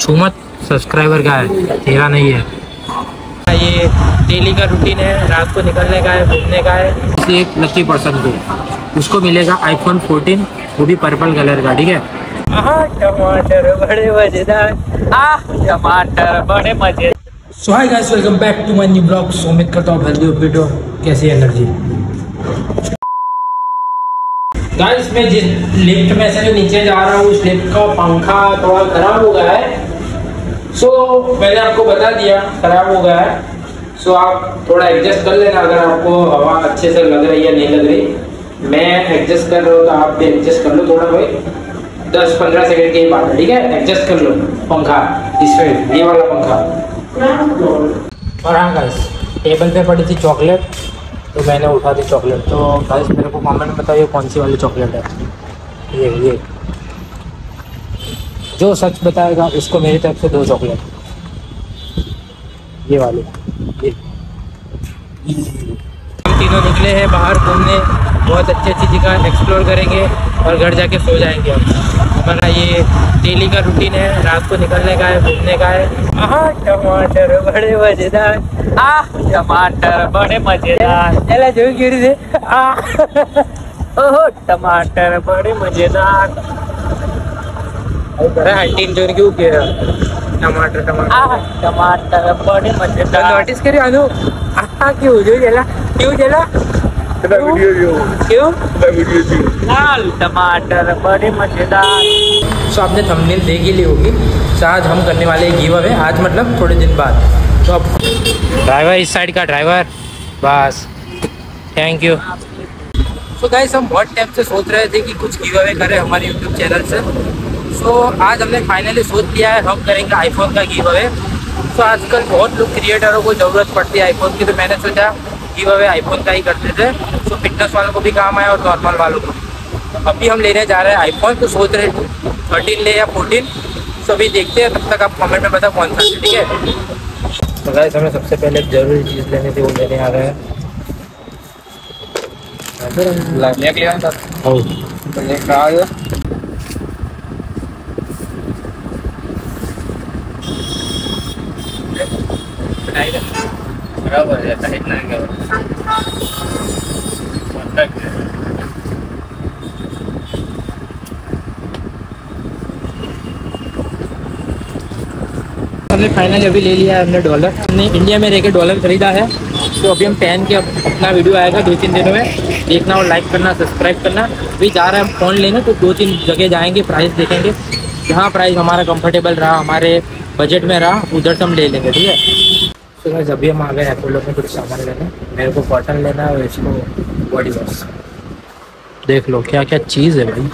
छू मत सब्सक्राइबर का है तेरा नहीं है। ये डेली का रूटीन है रात को निकलने का है घूमने का है। एक लकी पर्सन को। उसको मिलेगा आईफोन 14 वो भी पर्पल कलर का ठीक है? टमाटर बड़े मज़ेदार। आ टमाटर बड़े मज़े so hi guys welcome back to my new blog उम्मीद करता हूँ हेल्दी वीडियो कैसी एनर्जी गाइस मैं जिस लिफ्ट में से जो नीचे जा रहा हूँ उस लिफ्ट का पंखा थोड़ा खराब हो गया है। सो so, मैंने आपको बता दिया खराब हो गया है। सो so, आप थोड़ा एडजस्ट कर लेना अगर आपको हवा अच्छे से लग रही है नहीं लग रही। मैं एडजस्ट कर रहा हूँ तो आप भी एडजस्ट कर लो थोड़ा भाई। दस पंद्रह सेकंड की बात है ठीक है? एडजस्ट कर लो पंखा इसमें ये वाला पंखा। और हाँ गाइस टेबल पे पड़ी थी चॉकलेट तो मैंने उठा दी चॉकलेट। तो गाइस मेरे को कमेंट में बताइए कौन सी वाली चॉकलेट है। ये ये। जो सच बताएगा, उसको मेरी तरफ़ से दो चॉकलेट। ये वाली। ये। तीनों निकले हैं बाहर घूमने। बहुत अच्छी अच्छी जगह एक्सप्लोर करेंगे और घर जाके सो जाएँगे हम। हमारा ये डेली का रूटीन है रात को निकलने का है घूमने का है। आह टमाटर बड़े मज़ेदार। आ टमाटर बड़े मज़ेदार। चला जो गिर आ ओहो टमाटर बड़े मज़ेदार। अरे हंटीन ज़ोर क्यों किया? टमाटर टमाटर। टमाटर बड़े मज़ेदार। नोटिस अनु। आ क्यों? जो जला क्यों जला? क्यों? लाल टमाटर बड़े मज़ेदार। सो आपने थंबनेल देख ही ली होगी। तो आज हम करने वाले हैं गिव अवे आज मतलब थोड़े दिन बाद। तो अब ड्राइवर इस साइड का ड्राइवर बस। थैंक यू सो गाइस हम बहुत टाइम से सोच रहे थे कि कुछ गिव अवे करें हमारे यूट्यूब चैनल से। सो आज हमने फाइनली सोच लिया है हम करेंगे आईफोन का गिव अवे तो आजकल बहुत लोग क्रिएटरों को ज़रूरत पड़ती है आईफोन की तो मैंने सोचा गिव अवे आईफोन का ही करते थे तो फिटनेस वालों को भी काम आया और नॉर्मल वालों को। अभी हम लेने जा रहे हैं आईफोन तो सोच रहे थर्टीन ले या फोर्टीन तो अभी देखते हैं तब तक आप कमेंट में बता कौन सा ठीक है? तो गाइस हमें सबसे पहले ज़रूरी चीज़ लेनी थी वो लेने आ रहे हैं। हमने फाइनली अभी ले लिया है हमने डॉलर हमने इंडिया में रहकर डॉलर खरीदा है। तो अभी हम पहन के अपना वीडियो आएगा दो तीन दिनों में। देखना और लाइक करना सब्सक्राइब करना। अभी जा रहे हैं हम फ़ोन लेने तो दो तीन जगह जाएँगे प्राइस देखेंगे। जहाँ प्राइस हमारा कंफर्टेबल रहा, हमारे बजट में रहा, उधर से हम ले लेंगे, ठीक है? तो गाइस अभी हम आ गए अपोलो में कुछ सामान लेने मेरे को कॉटन लेना है और इसको बॉडी वॉश देख लो क्या क्या चीज़ है भाई।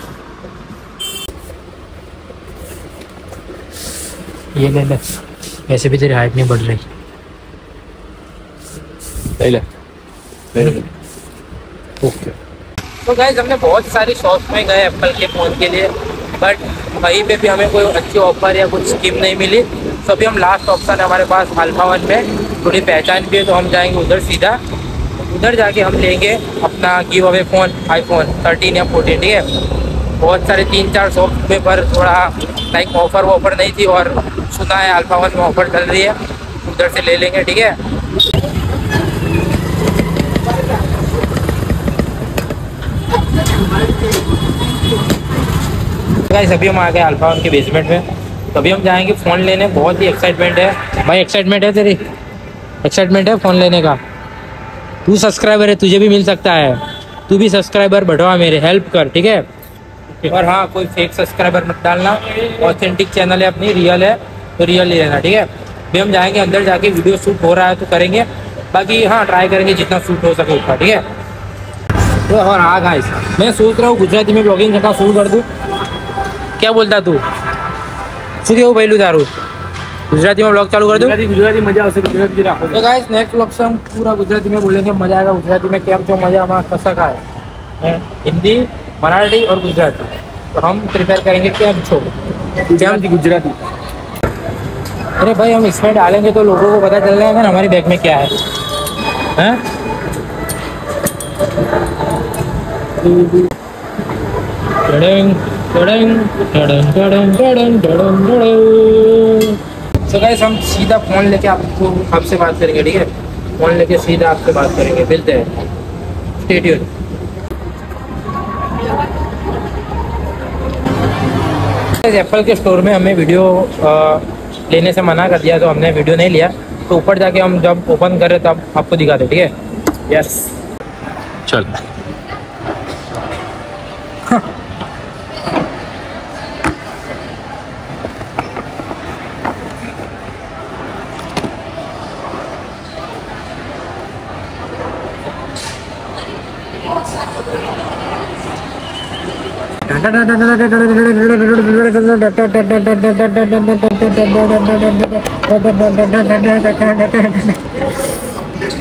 ये ले ले। वैसे भी तेरी हाइट नहीं बढ़ रही। ले ले। ओके। तो गाइज़ हमने बहुत सारी शॉप में गए एप्पल के फ़ोन के लिए बट कहीं पे भी हमें कोई अच्छी ऑफ़र या कुछ स्कीम नहीं मिली। तो अभी हम लास्ट ऑप्शन है हमारे पास अल्फ़ा वन में। थोड़ी पहचान भी है तो हम जाएँगे उधर सीधा। उधर जाके हम लेंगे अपना giveaway phone iPhone thirteen या फोर्टीन ठीक है? बहुत सारे तीन चार शॉप में पर थोड़ा लाइक ऑफ़र वॉफर नहीं थी और सुना है अल्फ़ा वन में ऑफ़र चल रही है। उधर से ले लेंगे, ठीक है? अभी हम आ गए अल्फ़ा वन के बेसमेंट में। तो अभी हम जाएँगे। फ़ोन लेने, बहुत ही एक्साइटमेंट है। भाई एक्साइटमेंट है तेरी? एक्साइटमेंट है फ़ोन लेने का? तू सब्सक्राइबर है, तुझे भी मिल सकता है। तू भी सब्सक्राइबर बढ़वा मेरे हेल्प कर, ठीक है? और हाँ कोई फेक सब्सक्राइबर मत डालना। ऑथेंटिक चैनल है अपनी रियल है तो रियल ही रहना, ठीक है? अभी हम जाएँगे, अंदर जाके वीडियो शूट हो रहा है तो करेंगे। बाकी हाँ ट्राई करेंगे जितना शूट हो सके उतना, ठीक है? तो और हाँ गाइस मैं सोच रहा हूँ, गुजराती में ब्लॉगिंग का शुरू कर दूँ। क्या बोलता तू? શું કેવું પહેલું તારું ગુજરાતીમાં ब्लॉग चालू कर दूँ गुजराती गुजराती मजा આવશે ગુજરાતી રાખો तो गाइस नेक्स्ट ब्लॉग से हम पूरा गुजराती में बोलेंगे मजा आएगा गुजराती में क्या जो मजा हमारा कसा का है हिंदी मराठी और गुजराती तो हम प्रिपेयर करेंगे क्या छो गुजराती गुजराती अरे भाई हम इसमें डालेंगे तो लोगों को पता चल जाएगा ना हमारी बैग में क्या है हैं हम सीधा फ़ोन लेके आपको आपसे बात करेंगे ठीक है? फ़ोन लेके सीधा आपसे बात करेंगे मिलते हैं। स्टे ट्यून एप्पल के स्टोर में हमें वीडियो अ, लेने से मना कर दिया तो हमने वीडियो नहीं लिया। तो ऊपर जाके हम जब ओपन कर रहे तब आपको दिखाते ठीक है? यस चल।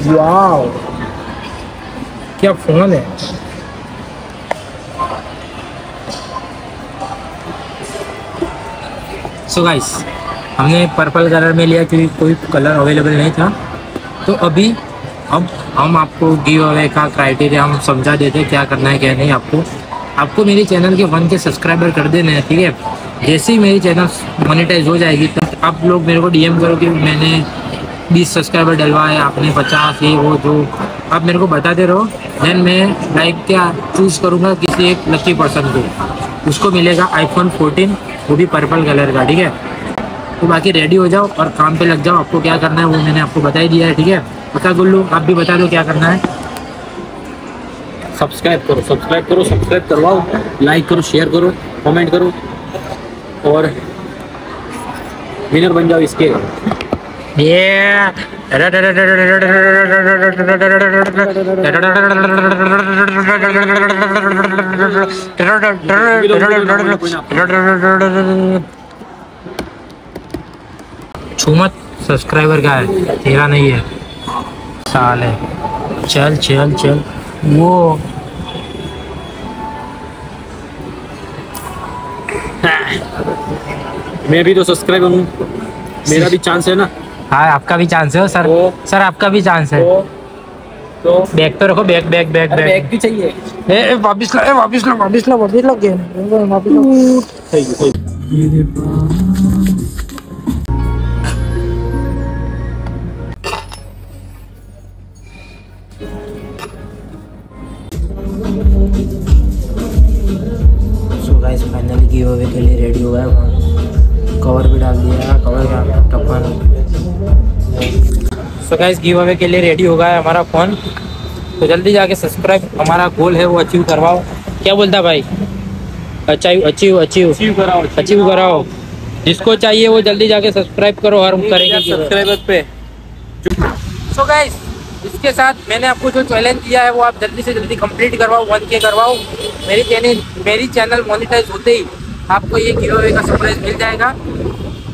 वाओ। क्या फ़ोन है? सो गाइस हमने पर्पल कलर में लिया क्योंकि कोई कलर अवेलेबल नहीं था। तो अभी अब हम आपको गिव अवे का क्राइटेरिया हम समझा देते क्या करना है, क्या नहीं आपको। आपको मेरे चैनल के वन के सब्सक्राइबर कर देने हैं, ठीक है? जैसे ही मेरी चैनल मोनेटाइज हो जाएगी, तब आप लोग मेरे को डीएम करो कि मैंने बीस सब्सक्राइबर डलवाए, आपने पचास, ये, वो, जो। आप मेरे को बताते रहो देन मैं लाइक क्या चूज़ करूँगा किसी एक लकी पर्सन को। उसको मिलेगा आईफोन 14 वो भी पर्पल कलर का, ठीक है? तो बाकी रेडी हो जाओ और काम पे लग जाओ, आपको क्या करना है वो मैंने आपको बता ही दिया है, ठीक है? बता गुल्लू, आप भी बता दो क्या करना है। सब्सक्राइब करो सब्सक्राइब करो, सब्सक्राइब करवाओ लाइक करो शेयर करो कमेंट करो और विनर बन जाओ इसके। छूमत सब्सक्राइबर का है तेरा नहीं है। साले, चल चल चल। वो मैं भी तो सब्सक्राइब हूँ। मेरा भी चांस है ना? हाँ आपका भी चांस है सर। सर आपका भी चांस है। तो बैग तो रखो bag bag bag bag bag भी चाहिए। ए वापिस ला ए वापिस ला वापिस ला वापिस ला गेम। वापिस ला गिव अवे के लिए रेडी हो गया कवर भी डाल दिया है कवर का टप्पन सो गाइस गिव अवे के लिए रेडी हो गया है हमारा फ़ोन तो जल्दी जाके सब्सक्राइब हमारा गोल है वो अचीव करवाओ। क्या बोलता भाई? अचीव अचीव अचीव अचीव कराओ अचीव कराओ। जिसको चाहिए वो जल्दी जाके सब्सक्राइब करो हम करेंगे सब्सक्राइबर पे। सो गाइस इसके साथ मैंने आपको जो चैलेंज दिया है वो आप जल्दी से जल्दी कंप्लीट करवाओ वन के करवाओ। मेरी चैनल मेरी चैनल मोनिटाइज होते ही आपको ये गिव का सरप्राइज़ मिल जाएगा।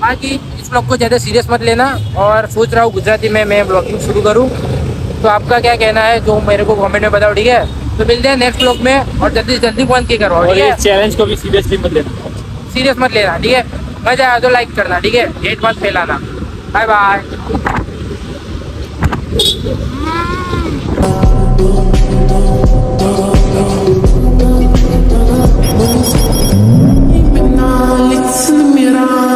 बाकी इस ब्लॉग को ज़्यादा सीरियस मत लेना और सोच रहा हूँ गुजराती में मैं ब्लॉगिंग शुरू करूँ। तो आपका क्या कहना है? जो मेरे को कमेंट में बताओ ठीक है? तो मिलते हैं नेक्स्ट ब्लॉग में और जल्दी जल्दी बंद की करवाओ ठीक है? चैलेंज को भी सीरियसली मत लेना। सीरियस मत लेना ठीक है? मज़ा आया तो लाइक करना ठीक है? हेट मत फैलाना। Bye bye That's.